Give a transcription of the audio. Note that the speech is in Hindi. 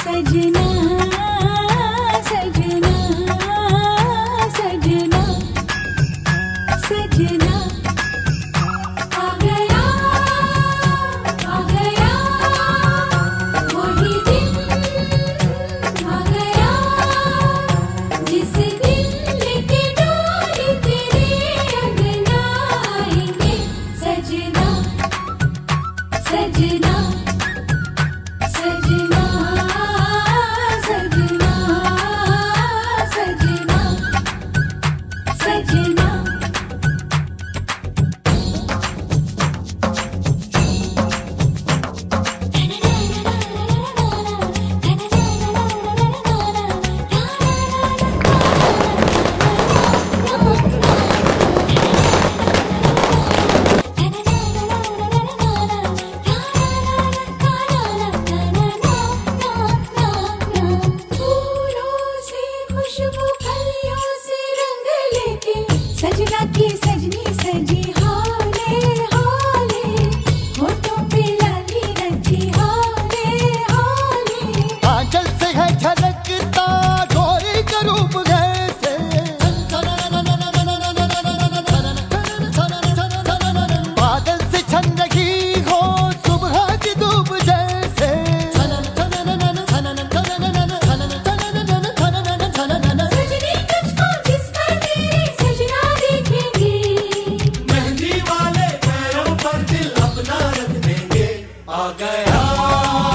सजना। से रंग लेके सजना की सजनी Tchau.